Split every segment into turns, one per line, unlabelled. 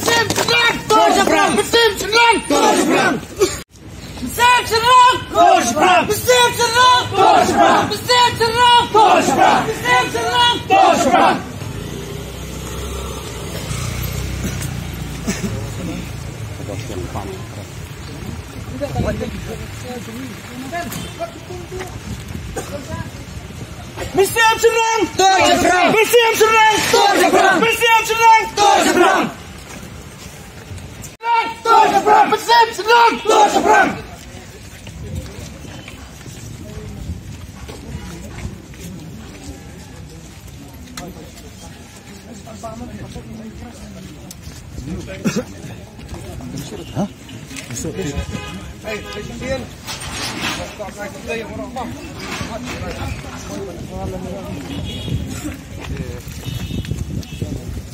Всем сынам тоже прав! Всем сынам тоже прав! Всем сынам тоже прав! Всем сынам тоже прав! Всем сынам тоже прав! Всем сынам тоже прав! Мы всем сыром! Тоже прав! Мы всем сыром! Тоже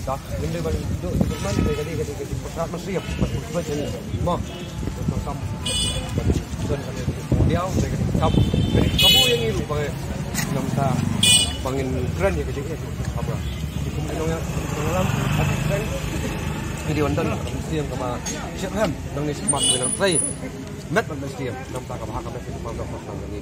đó mình đây bằng đội mình mang về cái đi cái đi cái đi một nó riệp một một cái chân mà nó xong dân cái đeo về cái xong cái kamu yang itu pakai enam ta pangin keren ya kecil apa video nonton siang kama siap ham nang ni semak dengan play met man siang nam ta ka bahaka met di pangdok pangdok ni